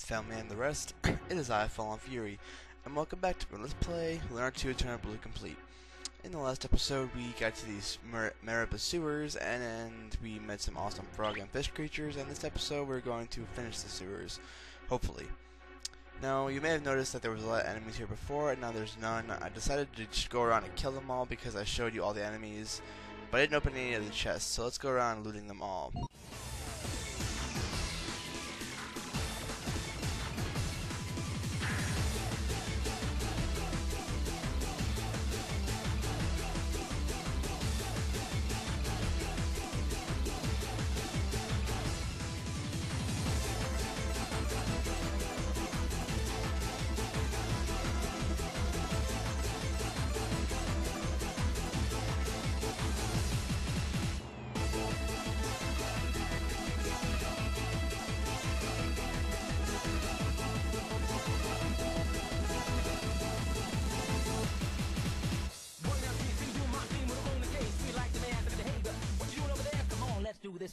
Friends, family, and the rest. it is I, Fallen Fury, and welcome back to Let's Play Lunar 2 Eternal Blue Complete. In the last episode, we got to these Mer sewers, and, and we met some awesome frog and fish creatures, and this episode we're going to finish the sewers, hopefully. Now, you may have noticed that there was a lot of enemies here before, and now there's none. I decided to just go around and kill them all because I showed you all the enemies, but I didn't open any of the chests, so let's go around looting them all.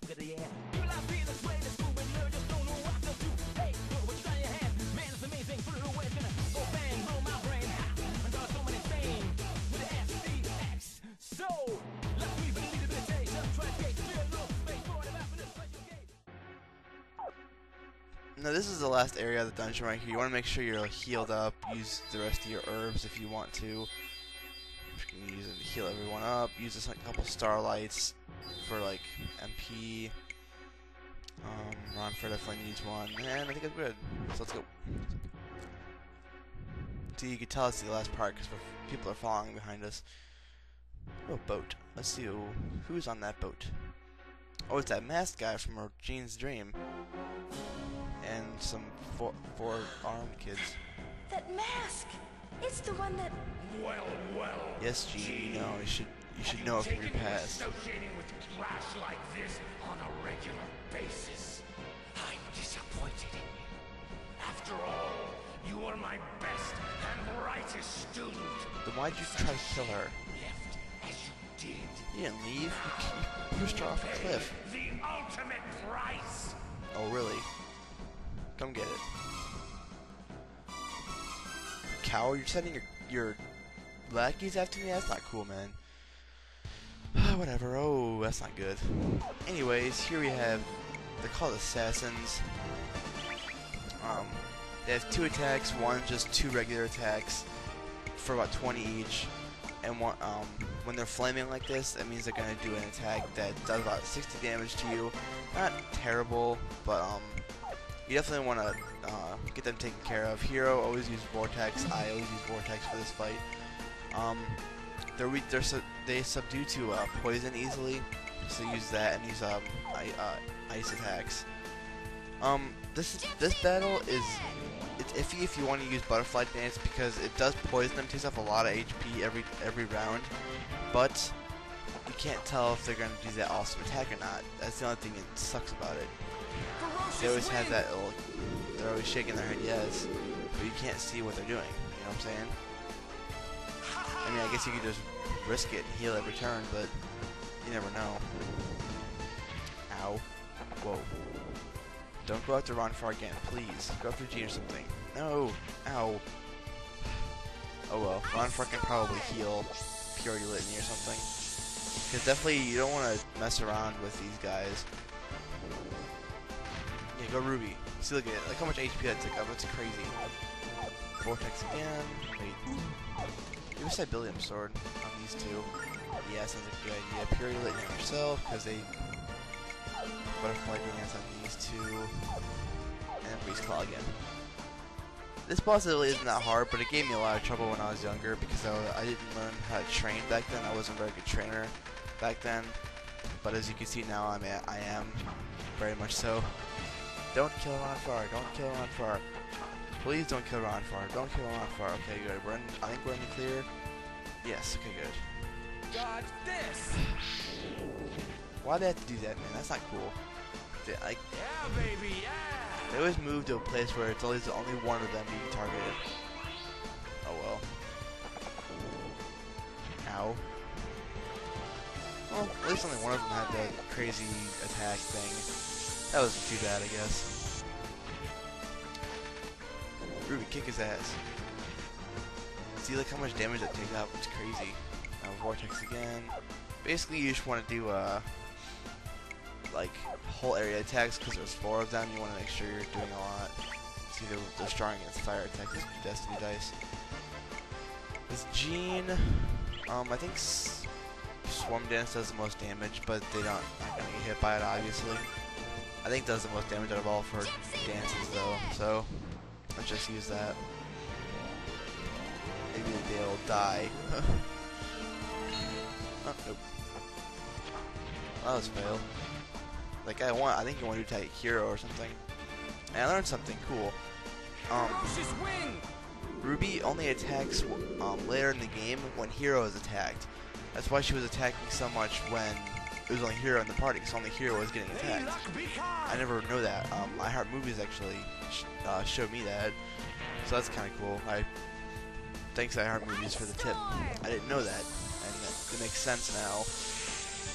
This with the air. Moving, just don't know what to do. Hey, your hand. Man, it's amazing. Put it away, it's gonna go bang, blow my brain. Ha! So many things with the. So, let's of try to. Now this is the last area of the dungeon right here. You want to make sure you're healed up. Use the rest of your herbs if you want to. You can use it to heal everyone up. Use this, couple starlights for like MP. Um, Ronfar definitely needs one, and I think I'm good. So let's go. See, you can tell it's the last part because people are following behind us. Oh, boat. Let's see who, who's on that boat. Oh, it's that masked guy from Jean's Dream. And some four, four armed kids. That mask! It's the one that. Well, well. Yes, Jean, you know, you should you should know it from your past. Associating with trash like this on a regular basis. I'm disappointed in you. After all, you were my best and brightest student. Then why'd you try to kill her? Left as you did. You didn't leave. You pushed her off a cliff. The ultimate price. Oh, really? Come get it. Coward, you're sending your your lackeys after me? That's not cool, man. Whatever. Oh, that's not good. Anyways, here we have they're called assassins. Um, they have two attacks. One just two regular attacks for about 20 each, and one um when they're flaming like this, that means they're gonna do an attack that does about 60 damage to you. Not terrible, but um, you definitely want to uh, get them taken care of. Hiro always use Vortex. I always use Vortex for this fight. Um, they're weak. They're su they subdue to uh, poison easily, so use that and use um I, uh, ice attacks. Um, this this battle is it's iffy if you want to use butterfly dance because it does poison them, takes off a lot of HP every every round, but you can't tell if they're gonna do that awesome attack or not. That's the only thing that sucks about it. They always have that little, they're always shaking their head yes, but you can't see what they're doing. You know what I'm saying? I mean, I guess you could just risk it and heal every turn, but you never know. Ow. Whoa. Don't go after Ronfar again, please. Go after Gene or something. No! Ow. Oh well, Ronfar can probably heal Purity Litany or something. Because definitely you don't want to mess around with these guys. Yeah, go Ruby. See, look at it. Look how much HP that took up. That's crazy. Vortex again. Wait. Maybe Sibelium Sword on these two. Yeah, sounds like a good idea. Purity on yourself, because they Butterfly Dance on these two. And Breeze Claw again. This boss really isn't that hard, but it gave me a lot of trouble when I was younger because I, I didn't learn how to train back then. I wasn't a very good trainer back then. But as you can see now, I'm a, I am very much so. Don't kill Ronfar. Don't kill Ronfar. Please don't kill Ron Ronfar. Don't kill Ron Ronfar. Okay, good. We're in, I think we're in the clear. Yes. Okay, good. Dodge this! Why'd they have to do that, man? That's not cool. They, like, Yeah, baby, yeah! they always move to a place where it's always only one of them being targeted. Oh well. Ow. Well, at least only one of them had that crazy attack thing. That wasn't too bad, I guess. Ruby, kick his ass. See like how much damage that takes out? It's crazy. Now Vortex again. Basically, you just want to do uh, like whole area attacks because there's four of them. You want to make sure you're doing a lot. See, they're, strong against fire attacks. This Destiny dice. This Jean, um, I think S Swarm Dance does the most damage, but they don't not gonna get hit by it obviously. I think does the most damage out of all for dances though. So let's just use that. Maybe they'll die. oh, nope. That was fail. Like I want, I think you want to do Tight Hero or something. And I learned something cool. Um, Ruby only attacks um, later in the game when Hiro is attacked. That's why she was attacking so much when it was only Hiro in the party, because only Hiro was getting attacked. I never know that. Um, I Heart Movies actually sh uh, showed me that, so that's kind of cool. I thanks I Heart Movies for the tip. I didn't know that, and it makes sense now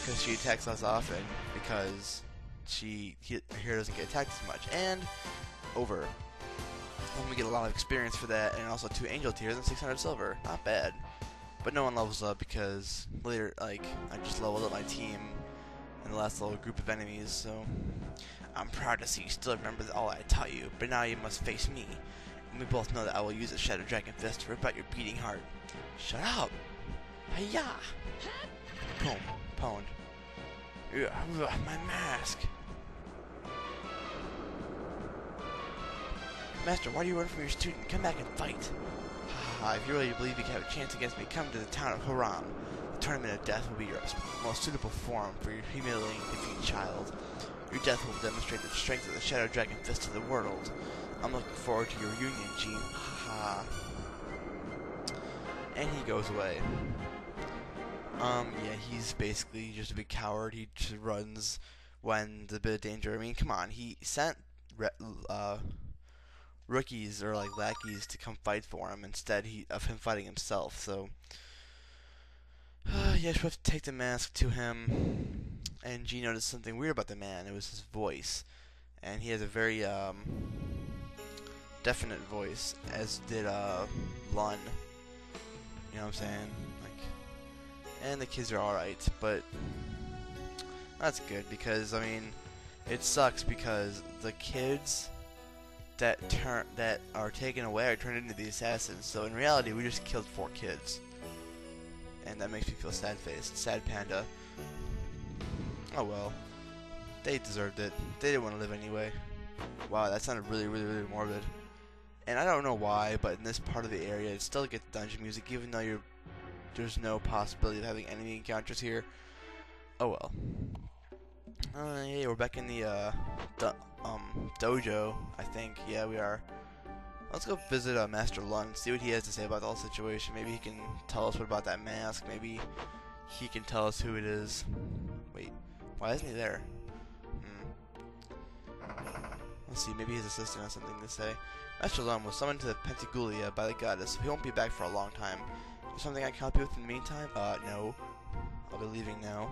because she attacks less often because she he, Hiro doesn't get attacked as much, and over. And we get a lot of experience for that, and also two Angel Tears and 600 silver. Not bad. But no one levels up because later, like, I just leveled up my team in the last little group of enemies, so... I'm proud to see you still remember all I taught you, but now you must face me. And we both know that I will use the Shadow Dragon Fist to rip out your beating heart. Shut up! Hiya! Boom. Ugh, ugh, my mask! Master, why do you run from your student? Come back and fight! If you really believe you can have a chance against me, come to the town of Haram. The tournament of death will be your most suitable form for your humiliating defeat, child. Your death will demonstrate the strength of the Shadow Dragon Fist to the world. I'm looking forward to your reunion, Jean. Ha And he goes away. Um, yeah, he's basically just a big coward. He just runs when there's a bit of danger. I mean, come on. He sent uh, rookies or like lackeys to come fight for him instead he, of him fighting himself. So, uh, yeah, to take the mask to him. And G noticed something weird about the man. It was his voice, and he has a very um, definite voice, as did uh, Lunn. You know what I'm saying? Like, and the kids are all right, but that's good because I mean, it sucks because the kids that turn that are taken away are turned into the assassins. So in reality, we just killed four kids, and that makes me feel sad-faced, sad panda. Oh well, they deserved it. They didn't want to live anyway. Wow, that sounded really, really, really morbid. And I don't know why, but in this part of the area, it still gets dungeon music, even though you're there's no possibility of having enemy encounters here. Oh well. Uh, yeah, we're back in the uh, um, dojo, I think. Yeah, we are. Let's go visit uh, Master Lunn, see what he has to say about the whole situation. Maybe he can tell us what about that mask. Maybe he can tell us who it is. Wait, why isn't he there? Hmm. Let's see, maybe his assistant has something to say. Master Lunn was summoned to the Pentagulia by the goddess, so he won't be back for a long time. Is something I can help you with in the meantime? Uh, no. I'll be leaving now.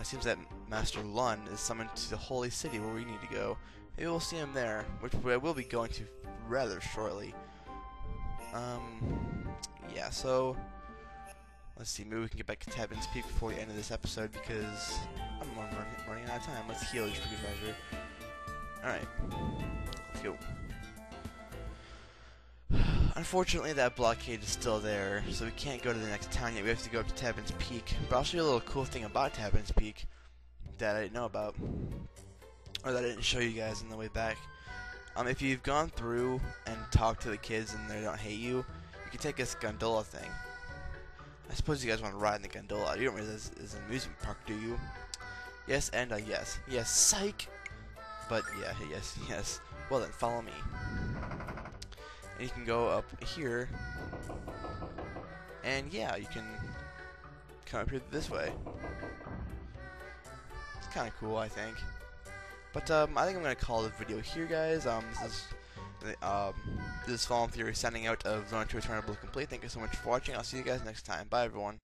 It seems that Master Lunn is summoned to the Holy City where we need to go. Maybe we'll see him there, which I will be going to rather shortly. Um, yeah, so let's see. Maybe we can get back to Taben's Peak before the end of this episode because I'm running, out of time. Let's heal just for good measure. Alright, let's go. Unfortunately, that blockade is still there, so we can't go to the next town yet. We have to go up to Taben's Peak. But I'll show you a little cool thing about Taben's Peak that I didn't know about, or that I didn't show you guys on the way back. Um, if you've gone through and talked to the kids and they don't hate you, you can take this gondola thing. I suppose you guys want to ride in the gondola. You don't realize it's an amusement park, do you? Yes and a yes. Yes, psych! But yeah, yes, yes. Well then, follow me and you can go up here. And yeah you can come up here this way. It's kind of cool I think. But um, I think I'm gonna call the video here guys. Um, this is um, this is Fallen Fury signing out of Zone 2 Eternal Blue Complete. Thank you so much for watching. I'll see you guys next time. Bye everyone